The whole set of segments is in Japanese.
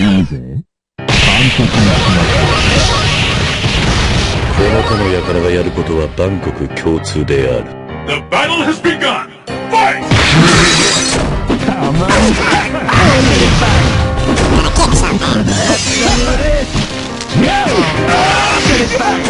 いいぜ？監督にしこの手の輩がやることは万国共通である。The battle has begun! Fight! た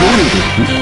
どうです